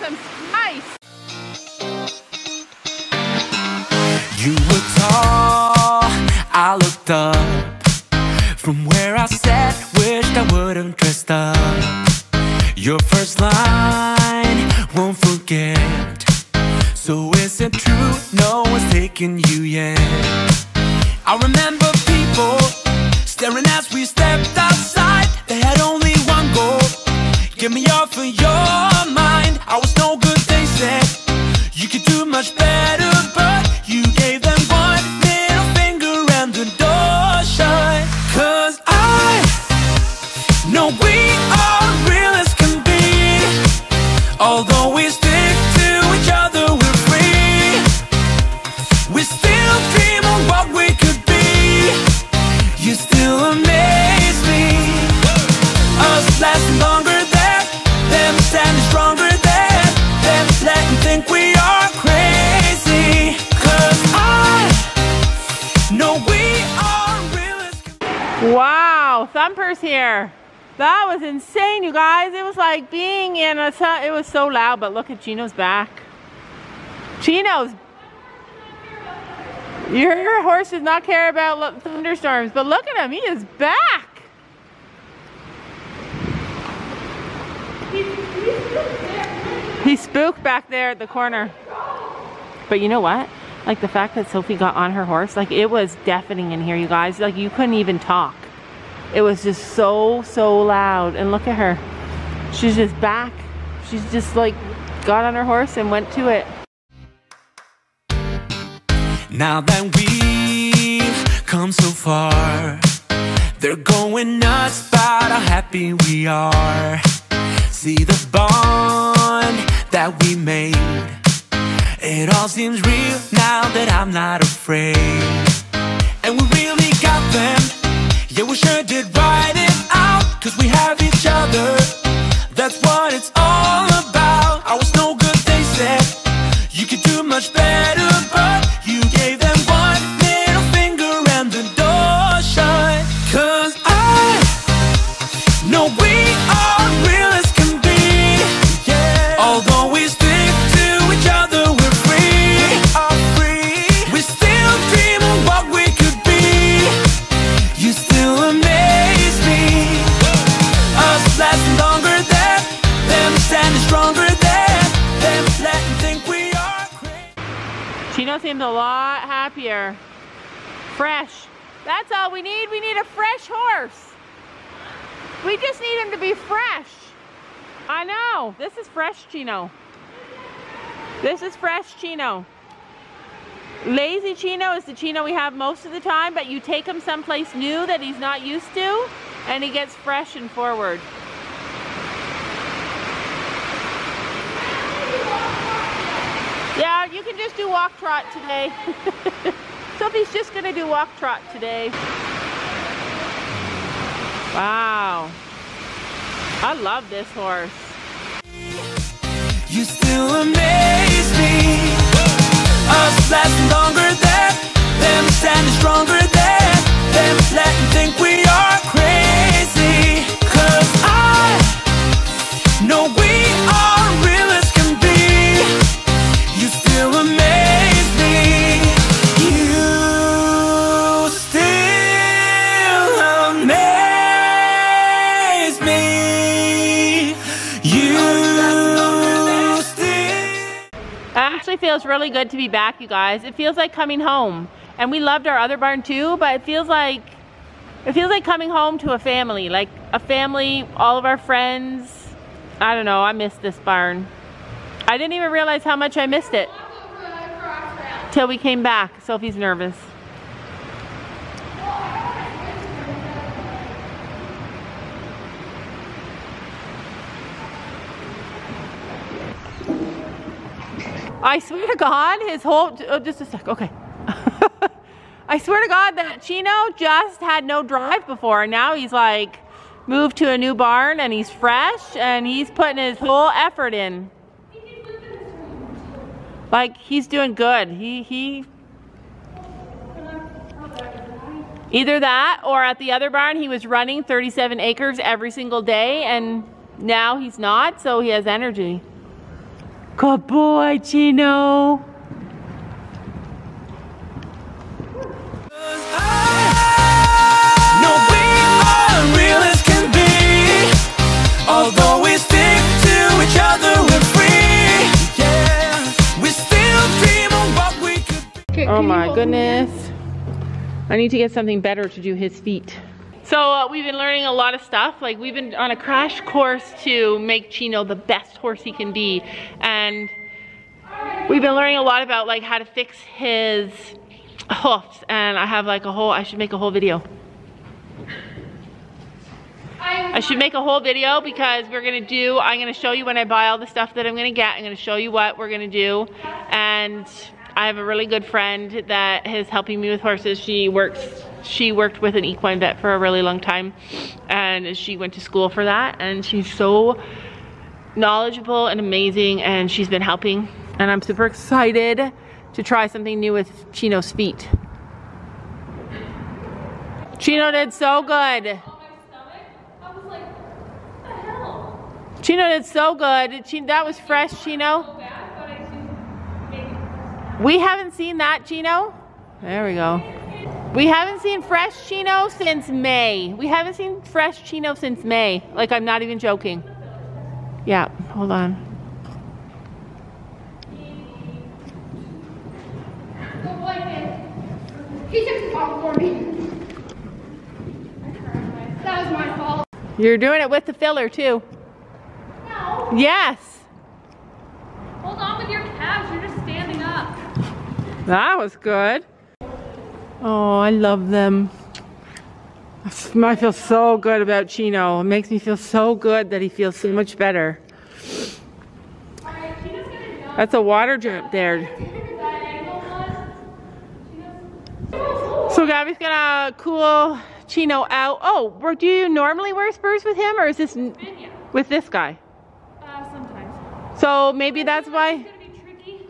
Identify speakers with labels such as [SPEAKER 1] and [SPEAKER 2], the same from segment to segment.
[SPEAKER 1] some spice.
[SPEAKER 2] You were tall, I looked up From where I sat, wished I would've dressed up. Your first line, won't forget. So is it true, no one's taking you yet. I remember people staring as we stepped outside. They had only one goal, get me off of your I was no good, they said, you could do much better But you
[SPEAKER 1] Here. That was insane, you guys. It was like being in a. It was so loud, but look at Chino's back. Chino's. Your horse does not care about thunderstorms, but look at him. He is back. He spooked back there at the corner. But you know what? Like the fact that Sophie got on her horse, like it was deafening in here, you guys. Like you couldn't even talk. It was just so, so loud. And look at her. She's just back. She's just like got on her horse and went to it.
[SPEAKER 2] Now that we've come so far, they're going nuts about how happy we are. See the bond that we made. It all seems real now that I'm not afraid. And we. Sure did
[SPEAKER 1] Fresh. That's all we need. We need a fresh horse. We just need him to be fresh. I know. This is fresh Chino. This is fresh Chino. Lazy Chino is the Chino we have most of the time, but you take him someplace new that he's not used to, and he gets fresh and forward. Yeah, you can just do walk trot today. Sophie's just gonna do walk trot today. Wow. I love this horse.
[SPEAKER 2] You still amaze me. Us lasting longer than them, standing stronger than them, letting think we are crazy. Cause I know we are
[SPEAKER 1] actually feels really good to be back, you guys. It feels like coming home. And we loved our other barn too, but it feels like it feels like coming home to a family, like a family, all of our friends. I don't know, I miss this barn. I didn't even realize how much I missed it till we came back. Sophie's nervous. I swear to God, his whole, oh, just a sec, okay. I swear to God that Chino just had no drive before. and Now he's like moved to a new barn and he's fresh and he's putting his whole effort in. Like he's doing good. He he Either that or at the other barn he was running 37 acres every single day and now he's not, so he has energy. Good boy, Chino. Goodness. I need to get something better to do his feet. So uh, we've been learning a lot of stuff. Like we've been on a crash course to make Chino the best horse he can be. And we've been learning a lot about like how to fix his hoofs. And I have like a whole, I should make a whole video. I should make a whole video because we're gonna do, I'm gonna show you when I buy all the stuff that I'm gonna get. I'm gonna show you what we're gonna do. And I have a really good friend that is helping me with horses. She works, she worked with an equine vet for a really long time. And she went to school for that. And she's so knowledgeable and amazing. And she's been helping. And I'm super excited to try something new with Chino's feet. Chino did so good. Chino did so good. That was fresh, Chino. We haven't seen that, Chino. There we go. We haven't seen fresh Chino since May. We haven't seen fresh Chino since May. Like, I'm not even joking. Yeah, hold on.
[SPEAKER 3] He took the me. That was my fault.
[SPEAKER 1] You're doing it with the filler, too.
[SPEAKER 3] No.
[SPEAKER 1] Yes. That was good. Oh, I love them. I feel so good about Chino. It makes me feel so good that he feels so much better.
[SPEAKER 3] Alright, Tina's gonna jump
[SPEAKER 1] That's a water drip there.
[SPEAKER 3] that angle one.
[SPEAKER 1] So Gabby's gonna cool Chino out. Oh, were- do you normally wear spurs with him or is this with this guy?
[SPEAKER 3] Uh, sometimes.
[SPEAKER 1] So maybe that's why.
[SPEAKER 3] It's gonna be tricky.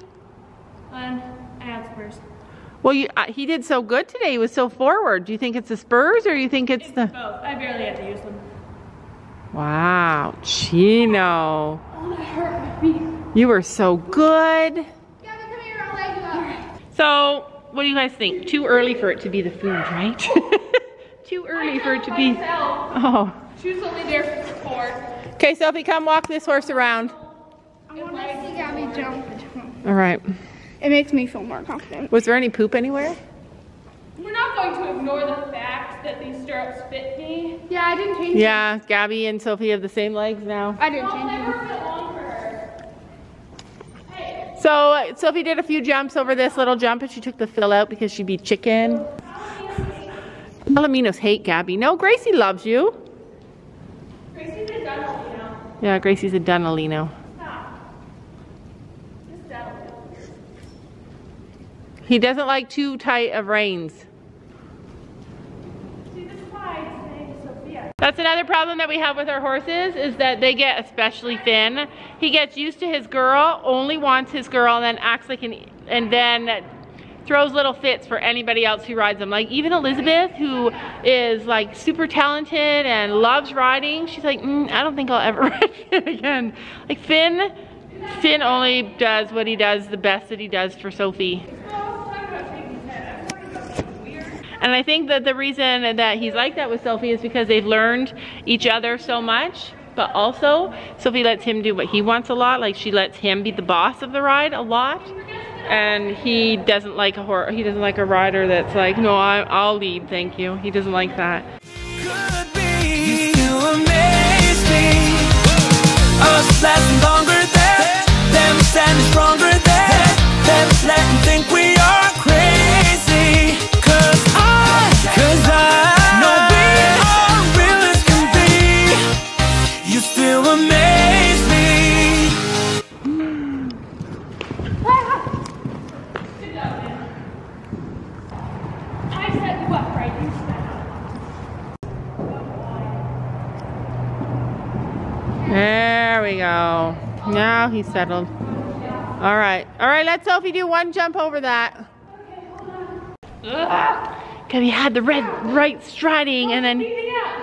[SPEAKER 3] Um, I spurs.
[SPEAKER 1] Well, you, uh, he did so good today. He was so forward. Do you think it's the spurs or you think it's the?
[SPEAKER 3] Both. I barely had to use them.
[SPEAKER 1] Wow, Chino,
[SPEAKER 3] Oh, that hurt my feet.
[SPEAKER 1] you were so good.
[SPEAKER 3] Gabby, come here. I'll leg you up.
[SPEAKER 1] So, what do you guys think? Too early for it to be the food, right? Too early for it to be.
[SPEAKER 3] Myself.
[SPEAKER 1] Oh.
[SPEAKER 3] She was only there for four.
[SPEAKER 1] Okay, Sophie, come walk this horse around.
[SPEAKER 3] I want to see Gabby jump.
[SPEAKER 1] All right.
[SPEAKER 3] It makes me feel more confident.
[SPEAKER 1] Was there any poop anywhere?
[SPEAKER 3] We're not going to ignore the fact that these stirrups fit me. Yeah, I didn't change
[SPEAKER 1] Yeah, Gabby and Sophie have the same legs now.
[SPEAKER 3] I didn't change them.
[SPEAKER 1] So uh, Sophie did a few jumps over this little jump and she took the fill out because she beat chicken. Palominos hate Gabby. No, Gracie loves you.
[SPEAKER 3] Gracie's a Dunlop, you know.
[SPEAKER 1] Yeah, Gracie's a Dunalino. He doesn't like too tight of reins. That's another problem that we have with our horses is that they get especially Finn. He gets used to his girl, only wants his girl, and then acts like an and then throws little fits for anybody else who rides them. Like even Elizabeth, who is like super talented and loves riding, she's like, mm, I don't think I'll ever ride Finn again. Like Finn, Finn only does what he does the best that he does for Sophie. And I think that the reason that he's like that with Sophie is because they've learned each other so much. But also, Sophie lets him do what he wants a lot. Like she lets him be the boss of the ride a lot. And he doesn't like a hor- he doesn't like a rider that's like, no, I, I'll lead, thank you. He doesn't like that. He's settled. All right. All right, let Sophie do one jump over that. Because he had the red right striding and then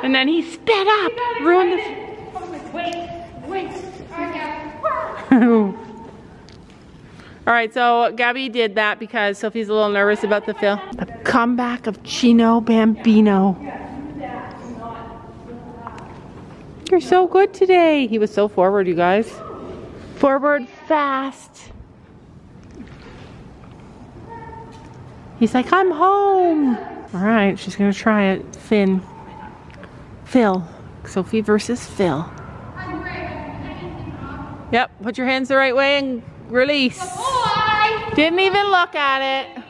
[SPEAKER 1] and then he sped up. Ruined this.
[SPEAKER 3] Wait, wait.
[SPEAKER 1] All right, so Gabby did that because Sophie's a little nervous about the fill. The comeback of Chino Bambino. You're so good today. He was so forward, you guys. Forward fast. He's like, I'm home. All right, she's gonna try it. Finn. Phil. Sophie versus Phil. Yep, put your hands the right way and release. Didn't even look at it.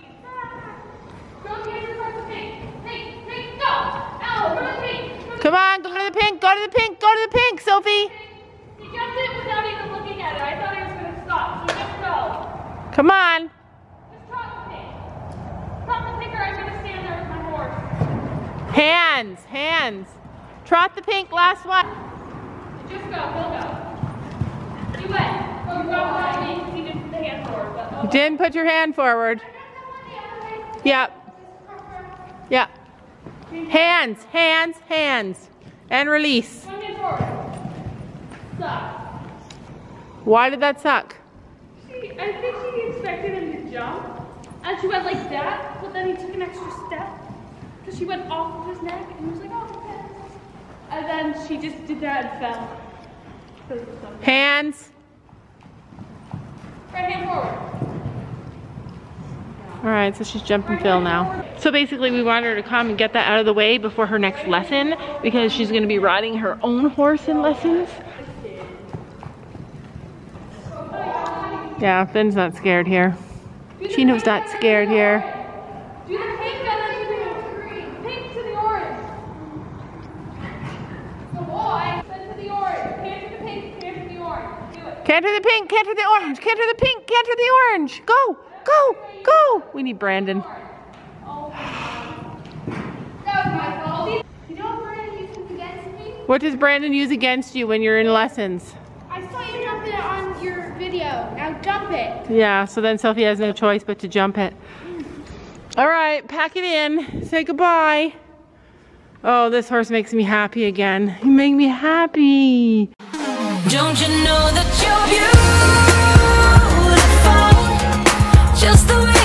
[SPEAKER 1] Come on, go to the pink, go to the pink, go to the pink, Sophie.
[SPEAKER 3] He jumped it without even looking at it. I thought he was going to stop, so just go.
[SPEAKER 1] Come on.
[SPEAKER 3] Just trot the pink. Trot the pink or I'm going to stand there with my horse.
[SPEAKER 1] Hands, hands. Trot the pink, last one.
[SPEAKER 3] Just go, he'll go. You went. Oh, you got me. He didn't put the hand forward, but oh.
[SPEAKER 1] You didn't put your hand forward. Yep. Yep. Hands, hands, hands. And release.
[SPEAKER 3] One. Stop.
[SPEAKER 1] Why did that suck?
[SPEAKER 3] She, I think she expected him to jump, and she went like that, but then he took an extra step, because she went off of his neck, and he was like, oh, okay. And then she just did that and fell. Because of something.
[SPEAKER 1] Hands.
[SPEAKER 3] Right hand forward.
[SPEAKER 1] All right, so she's jumping Phil now. So basically we want her to come and get that out of the way before her next lesson because she's gonna be riding her own horse in lessons. Yeah, Finn's not scared here. Chino's not scared here.
[SPEAKER 3] Do the pink and then do pink to the orange. The then to the orange. Hand to the pink, to the orange. Do it.
[SPEAKER 1] Canter the pink, canter the orange, canter the pink, canter the orange. Go, go, go. We need Brandon.
[SPEAKER 3] Oh That was my fault. You know what Brandon used against me?
[SPEAKER 1] What does Brandon use against you when you're in lessons?
[SPEAKER 3] I saw you jump it on your video. Now jump it.
[SPEAKER 1] Yeah, so then Sophie has no choice but to jump it. All right, pack it in. Say goodbye. Oh, this horse makes me happy again. You make me happy.
[SPEAKER 4] Don't you know that you're beautiful? Just the way